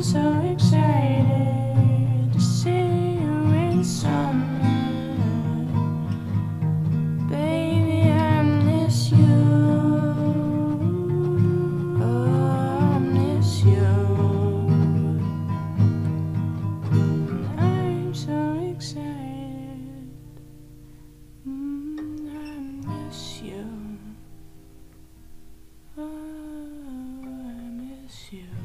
So excited to see you in summer. Baby, I miss you. Oh, I miss you. I'm so excited. Mm, I miss you. Oh, I miss you.